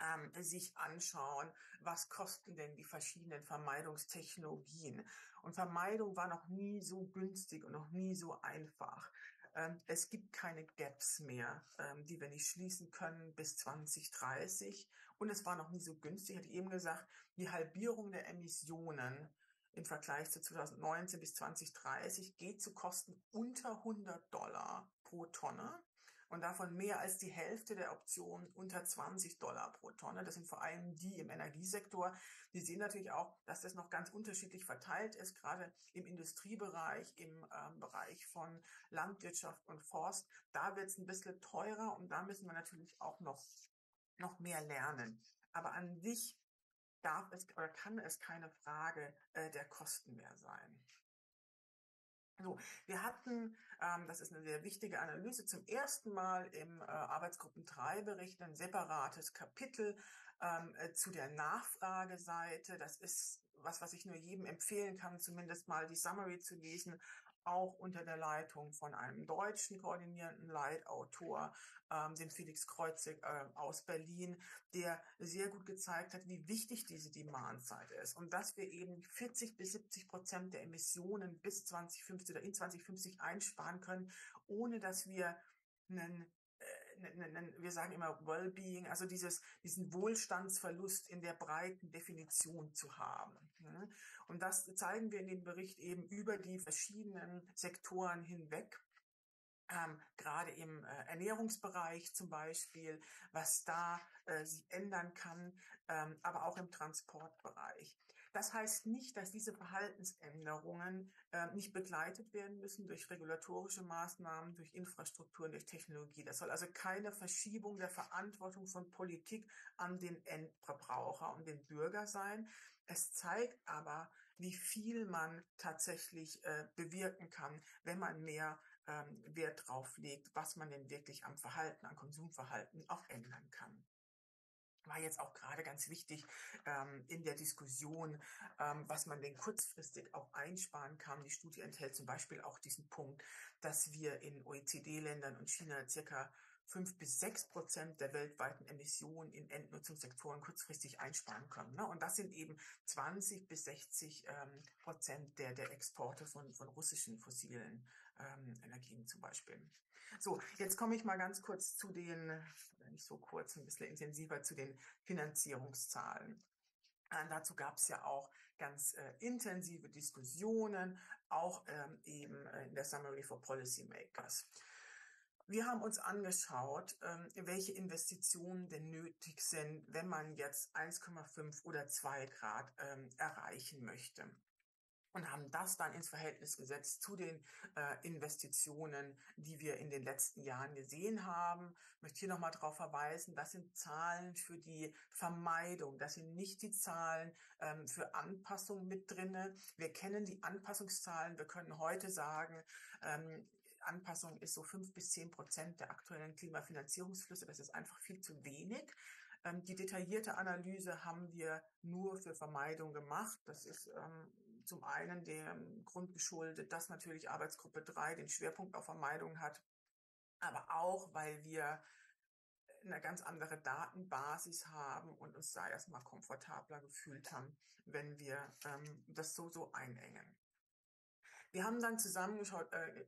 ähm, sich anschauen, was kosten denn die verschiedenen Vermeidungstechnologien. Und Vermeidung war noch nie so günstig und noch nie so einfach. Ähm, es gibt keine Gaps mehr, ähm, die wir nicht schließen können bis 2030. Und es war noch nie so günstig, ich hatte eben gesagt, die Halbierung der Emissionen im Vergleich zu 2019 bis 2030 geht zu Kosten unter 100 Dollar pro Tonne und davon mehr als die Hälfte der Optionen unter 20 Dollar pro Tonne. Das sind vor allem die im Energiesektor. Die sehen natürlich auch, dass das noch ganz unterschiedlich verteilt ist, gerade im Industriebereich, im ähm, Bereich von Landwirtschaft und Forst. Da wird es ein bisschen teurer und da müssen wir natürlich auch noch, noch mehr lernen. Aber an sich darf es oder kann es keine Frage äh, der Kosten mehr sein. So, wir hatten, ähm, das ist eine sehr wichtige Analyse, zum ersten Mal im äh, Arbeitsgruppen 3 Bericht ein separates Kapitel ähm, äh, zu der Nachfrageseite. Das ist was, was ich nur jedem empfehlen kann, zumindest mal die Summary zu lesen auch unter der Leitung von einem deutschen koordinierenden Leitautor, ähm, dem Felix Kreuzig äh, aus Berlin, der sehr gut gezeigt hat, wie wichtig diese Demand-Seite ist und dass wir eben 40 bis 70 Prozent der Emissionen bis 2050 oder in 2050 einsparen können, ohne dass wir einen wir sagen immer Wellbeing, also dieses, diesen Wohlstandsverlust in der breiten Definition zu haben. Und das zeigen wir in dem Bericht eben über die verschiedenen Sektoren hinweg. Ähm, gerade im äh, Ernährungsbereich zum Beispiel, was da äh, sich ändern kann, ähm, aber auch im Transportbereich. Das heißt nicht, dass diese Verhaltensänderungen äh, nicht begleitet werden müssen durch regulatorische Maßnahmen, durch Infrastrukturen, durch Technologie. Das soll also keine Verschiebung der Verantwortung von Politik an den Endverbraucher und den Bürger sein. Es zeigt aber, wie viel man tatsächlich äh, bewirken kann, wenn man mehr ähm, Wert drauf legt, was man denn wirklich am Verhalten, am Konsumverhalten auch ändern kann war jetzt auch gerade ganz wichtig ähm, in der Diskussion, ähm, was man denn kurzfristig auch einsparen kann. Die Studie enthält zum Beispiel auch diesen Punkt, dass wir in OECD-Ländern und China circa fünf bis sechs Prozent der weltweiten Emissionen in Endnutzungssektoren kurzfristig einsparen können. Ne? Und das sind eben 20 bis 60 ähm, Prozent der, der Exporte von, von russischen fossilen ähm, Energien zum Beispiel. So, jetzt komme ich mal ganz kurz zu den, nicht so kurz, ein bisschen intensiver zu den Finanzierungszahlen. Und dazu gab es ja auch ganz äh, intensive Diskussionen, auch ähm, eben äh, in der Summary for Policymakers. Wir haben uns angeschaut, ähm, welche Investitionen denn nötig sind, wenn man jetzt 1,5 oder 2 Grad ähm, erreichen möchte und haben das dann ins Verhältnis gesetzt zu den äh, Investitionen, die wir in den letzten Jahren gesehen haben. Ich möchte hier nochmal darauf verweisen, das sind Zahlen für die Vermeidung, das sind nicht die Zahlen ähm, für Anpassung mit drinne. Wir kennen die Anpassungszahlen, wir können heute sagen, ähm, Anpassung ist so fünf bis zehn Prozent der aktuellen Klimafinanzierungsflüsse. Das ist einfach viel zu wenig. Ähm, die detaillierte Analyse haben wir nur für Vermeidung gemacht. Das ist ähm, zum einen dem Grund geschuldet, dass natürlich Arbeitsgruppe 3 den Schwerpunkt auf Vermeidung hat, aber auch, weil wir eine ganz andere Datenbasis haben und uns da erstmal komfortabler gefühlt haben, wenn wir ähm, das so so einengen. Wir haben dann zusammengeschaut, äh,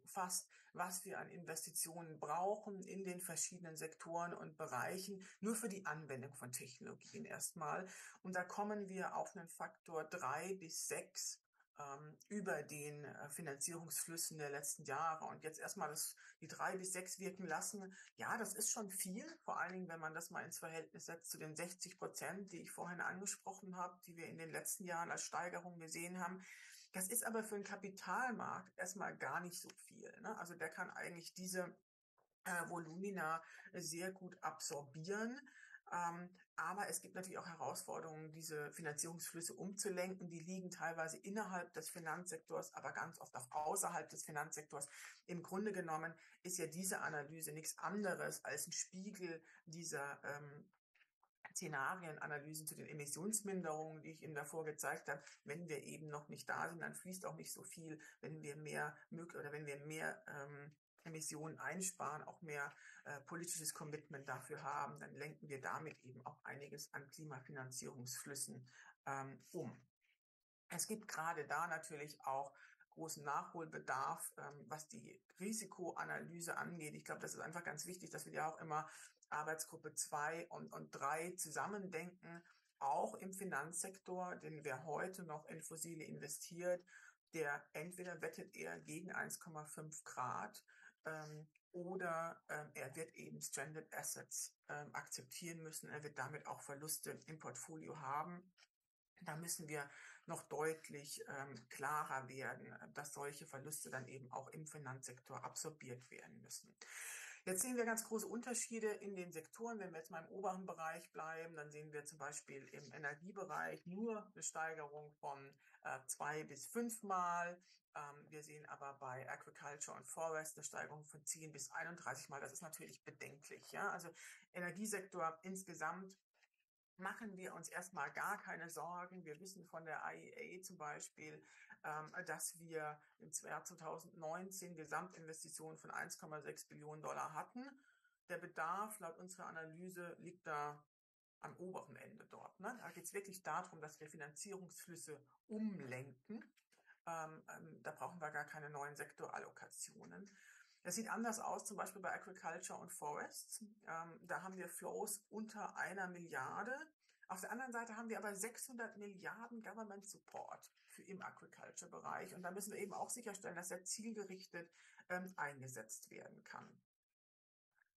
was wir an Investitionen brauchen in den verschiedenen Sektoren und Bereichen, nur für die Anwendung von Technologien erstmal. Und da kommen wir auf einen Faktor drei bis sechs ähm, über den äh, Finanzierungsflüssen der letzten Jahre und jetzt erstmal das, die drei bis sechs wirken lassen. Ja, das ist schon viel, vor allen Dingen, wenn man das mal ins Verhältnis setzt zu den 60 Prozent, die ich vorhin angesprochen habe, die wir in den letzten Jahren als Steigerung gesehen haben. Das ist aber für den Kapitalmarkt erstmal gar nicht so viel. Ne? Also der kann eigentlich diese äh, Volumina sehr gut absorbieren. Ähm, Aber es gibt natürlich auch Herausforderungen, diese Finanzierungsflüsse umzulenken. Die liegen teilweise innerhalb des Finanzsektors, aber ganz oft auch außerhalb des Finanzsektors. Im Grunde genommen ist ja diese Analyse nichts anderes als ein Spiegel dieser ähm, Szenarienanalysen zu den Emissionsminderungen, die ich Ihnen davor gezeigt habe. Wenn wir eben noch nicht da sind, dann fließt auch nicht so viel. Wenn wir mehr oder wenn wir mehr ähm, Emissionen einsparen, auch mehr äh, politisches Commitment dafür haben, dann lenken wir damit eben auch einiges an Klimafinanzierungsflüssen ähm, um. Es gibt gerade da natürlich auch großen Nachholbedarf, ähm, was die Risikoanalyse angeht. Ich glaube, das ist einfach ganz wichtig, dass wir ja auch immer Arbeitsgruppe 2 und, und 3 zusammendenken, auch im Finanzsektor, den wer heute noch in fossile investiert, der entweder wettet er gegen 1,5 Grad ähm, oder ähm, er wird eben Stranded Assets ähm, akzeptieren müssen. Er wird damit auch Verluste im Portfolio haben. Da müssen wir noch deutlich ähm, klarer werden, dass solche Verluste dann eben auch im Finanzsektor absorbiert werden müssen. Jetzt sehen wir ganz große Unterschiede in den Sektoren. Wenn wir jetzt mal im oberen Bereich bleiben, dann sehen wir zum Beispiel im Energiebereich nur eine Steigerung von äh, zwei bis fünfmal. Ähm, wir sehen aber bei Agriculture und Forest eine Steigerung von 10 bis 31 Mal. Das ist natürlich bedenklich. Ja? Also Energiesektor insgesamt machen wir uns erstmal gar keine Sorgen. Wir wissen von der IEA zum Beispiel, dass wir im Jahr 2019 Gesamtinvestitionen von 1,6 Billionen Dollar hatten. Der Bedarf laut unserer Analyse liegt da am oberen Ende dort. Ne? Da geht es wirklich darum, dass wir Finanzierungsflüsse umlenken. Ähm, ähm, da brauchen wir gar keine neuen Sektorallokationen. Das sieht anders aus, zum Beispiel bei Agriculture und Forests. Ähm, da haben wir Flows unter einer Milliarde. Auf der anderen Seite haben wir aber 600 Milliarden Government Support für im Agriculture-Bereich. Und da müssen wir eben auch sicherstellen, dass er zielgerichtet ähm, eingesetzt werden kann,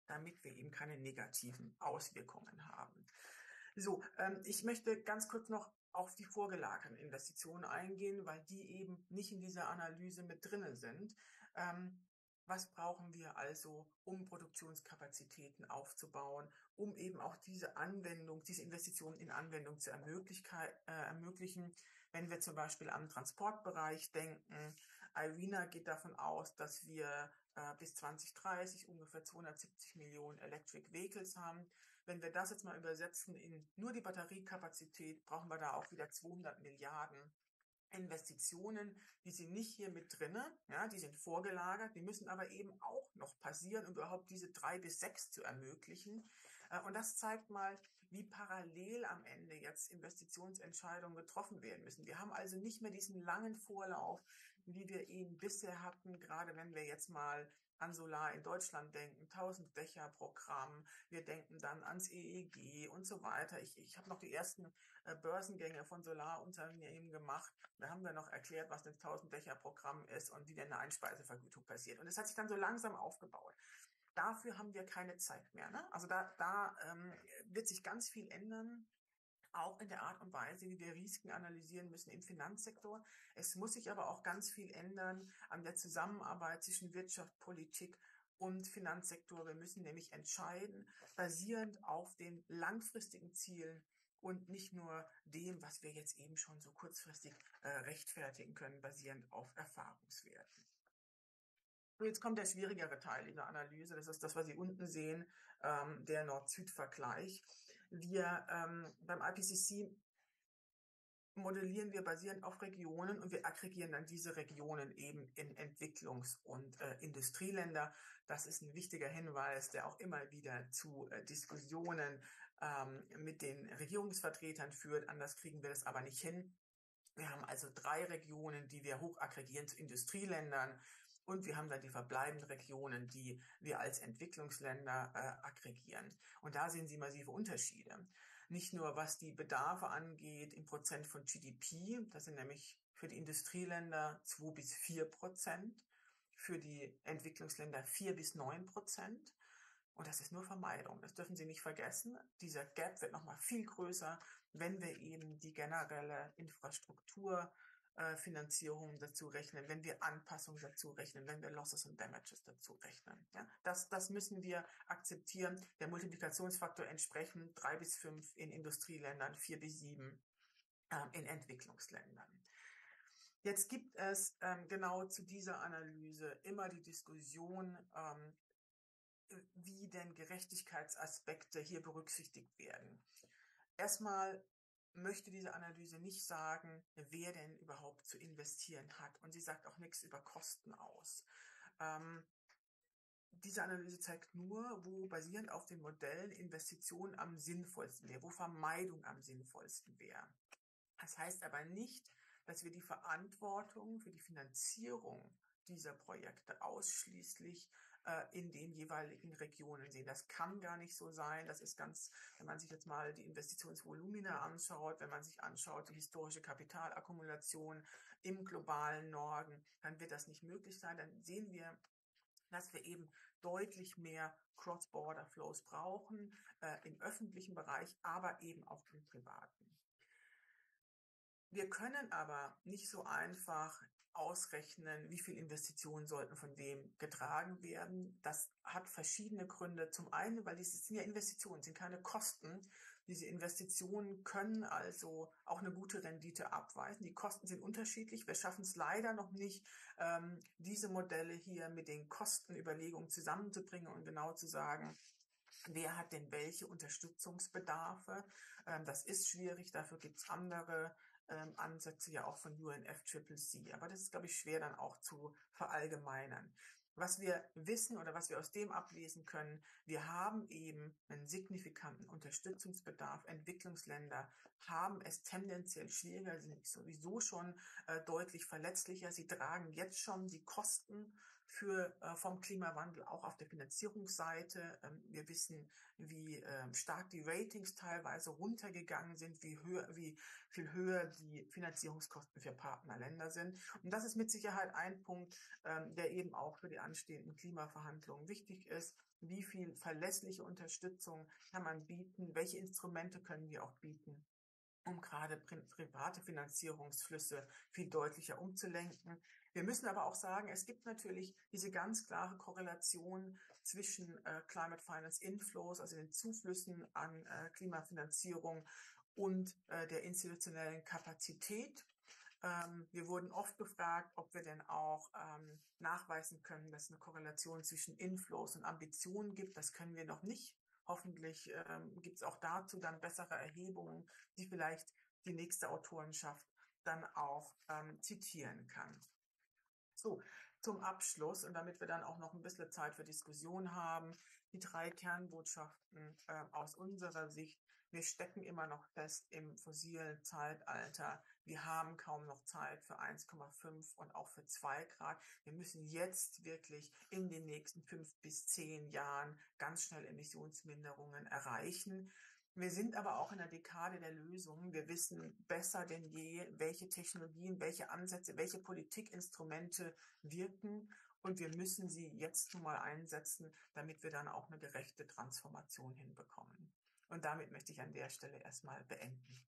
damit wir eben keine negativen Auswirkungen haben. So, ähm, ich möchte ganz kurz noch auf die vorgelagerten Investitionen eingehen, weil die eben nicht in dieser Analyse mit drinnen sind. Ähm, was brauchen wir also, um Produktionskapazitäten aufzubauen, um eben auch diese Anwendung, diese Investitionen in Anwendung zu äh, ermöglichen? Wenn wir zum Beispiel am Transportbereich denken, Irina geht davon aus, dass wir äh, bis 2030 ungefähr 270 Millionen Electric Vehicles haben. Wenn wir das jetzt mal übersetzen in nur die Batteriekapazität, brauchen wir da auch wieder 200 Milliarden Investitionen, die sind nicht hier mit drinne, ja, die sind vorgelagert, die müssen aber eben auch noch passieren, um überhaupt diese drei bis sechs zu ermöglichen. Äh, und das zeigt mal, wie parallel am Ende jetzt Investitionsentscheidungen getroffen werden müssen. Wir haben also nicht mehr diesen langen Vorlauf, wie wir ihn bisher hatten, gerade wenn wir jetzt mal an Solar in Deutschland denken, 1000 Dächer Programm, wir denken dann ans EEG und so weiter. Ich, ich habe noch die ersten äh, Börsengänge von Solarunternehmen gemacht. Da haben wir noch erklärt, was das 1000 Dächer Programm ist und wie denn eine Einspeisevergütung passiert. Und es hat sich dann so langsam aufgebaut. Dafür haben wir keine Zeit mehr. Ne? Also da, da ähm, wird sich ganz viel ändern auch in der Art und Weise, wie wir Risiken analysieren müssen im Finanzsektor. Es muss sich aber auch ganz viel ändern an der Zusammenarbeit zwischen Wirtschaft, Politik und Finanzsektor. Wir müssen nämlich entscheiden, basierend auf den langfristigen Zielen und nicht nur dem, was wir jetzt eben schon so kurzfristig äh, rechtfertigen können, basierend auf Erfahrungswerten. Jetzt kommt der schwierigere Teil in der Analyse. Das ist das, was Sie unten sehen, ähm, der Nord-Süd-Vergleich. Wir ähm, beim IPCC modellieren wir basierend auf Regionen und wir aggregieren dann diese Regionen eben in Entwicklungs- und äh, Industrieländer. Das ist ein wichtiger Hinweis, der auch immer wieder zu äh, Diskussionen ähm, mit den Regierungsvertretern führt. Anders kriegen wir das aber nicht hin. Wir haben also drei Regionen, die wir hoch aggregieren zu Industrieländern. Und wir haben dann die verbleibenden Regionen, die wir als Entwicklungsländer äh, aggregieren. Und da sehen Sie massive Unterschiede. Nicht nur was die Bedarfe angeht im Prozent von GDP, das sind nämlich für die Industrieländer zwei bis vier Prozent, für die Entwicklungsländer vier bis neun Prozent. Und das ist nur Vermeidung. Das dürfen Sie nicht vergessen. Dieser Gap wird nochmal viel größer, wenn wir eben die generelle Infrastruktur äh, Finanzierung dazu rechnen, wenn wir Anpassungen dazu rechnen, wenn wir Losses und Damages dazu rechnen. Ja, das, das müssen wir akzeptieren. Der Multiplikationsfaktor entsprechend drei bis fünf in Industrieländern, vier bis sieben ähm, in Entwicklungsländern. Jetzt gibt es ähm, genau zu dieser Analyse immer die Diskussion, ähm, wie denn Gerechtigkeitsaspekte hier berücksichtigt werden. Erstmal möchte diese Analyse nicht sagen, wer denn überhaupt zu investieren hat. Und sie sagt auch nichts über Kosten aus. Ähm, diese Analyse zeigt nur, wo basierend auf den Modellen Investitionen am sinnvollsten wäre, wo Vermeidung am sinnvollsten wäre. Das heißt aber nicht, dass wir die Verantwortung für die Finanzierung dieser Projekte ausschließlich äh, in den jeweiligen Regionen sehen. Das kann gar nicht so sein. Das ist ganz, wenn man sich jetzt mal die Investitionsvolumina anschaut, wenn man sich anschaut, die historische Kapitalakkumulation im globalen Norden, dann wird das nicht möglich sein. Dann sehen wir, dass wir eben deutlich mehr Cross-Border-Flows brauchen, äh, im öffentlichen Bereich, aber eben auch im privaten. Wir können aber nicht so einfach ausrechnen, wie viel Investitionen sollten von wem getragen werden. Das hat verschiedene Gründe. Zum einen, weil diese sind ja Investitionen, sind keine Kosten. Diese Investitionen können also auch eine gute Rendite abweisen. Die Kosten sind unterschiedlich. Wir schaffen es leider noch nicht, ähm, diese Modelle hier mit den Kostenüberlegungen zusammenzubringen und genau zu sagen, wer hat denn welche Unterstützungsbedarfe. Ähm, das ist schwierig. Dafür gibt es andere ähm, Ansätze ja auch von UNFCCC. Aber das ist, glaube ich, schwer dann auch zu verallgemeinern. Was wir wissen oder was wir aus dem ablesen können, wir haben eben einen signifikanten Unterstützungsbedarf. Entwicklungsländer haben es tendenziell schwieriger, sind sowieso schon äh, deutlich verletzlicher. Sie tragen jetzt schon die Kosten für äh, vom Klimawandel auch auf der Finanzierungsseite. Ähm, wir wissen, wie äh, stark die Ratings teilweise runtergegangen sind, wie höher, wie viel höher die Finanzierungskosten für Partnerländer sind. Und das ist mit Sicherheit ein Punkt, ähm, der eben auch für die anstehenden Klimaverhandlungen wichtig ist. Wie viel verlässliche Unterstützung kann man bieten? Welche Instrumente können wir auch bieten? um gerade private Finanzierungsflüsse viel deutlicher umzulenken. Wir müssen aber auch sagen, es gibt natürlich diese ganz klare Korrelation zwischen äh, Climate Finance Inflows, also den Zuflüssen an äh, Klimafinanzierung und äh, der institutionellen Kapazität. Ähm, wir wurden oft gefragt, ob wir denn auch ähm, nachweisen können, dass es eine Korrelation zwischen Inflows und Ambitionen gibt. Das können wir noch nicht. Hoffentlich ähm, gibt es auch dazu dann bessere Erhebungen, die vielleicht die nächste Autorenschaft dann auch ähm, zitieren kann. So, zum Abschluss und damit wir dann auch noch ein bisschen Zeit für Diskussion haben, die drei Kernbotschaften äh, aus unserer Sicht. Wir stecken immer noch fest im fossilen Zeitalter. Wir haben kaum noch Zeit für 1,5 und auch für 2 Grad. Wir müssen jetzt wirklich in den nächsten fünf bis zehn Jahren ganz schnell Emissionsminderungen erreichen. Wir sind aber auch in der Dekade der Lösungen. Wir wissen besser denn je, welche Technologien, welche Ansätze, welche Politikinstrumente wirken. Und wir müssen sie jetzt nun mal einsetzen, damit wir dann auch eine gerechte Transformation hinbekommen. Und damit möchte ich an der Stelle erstmal beenden.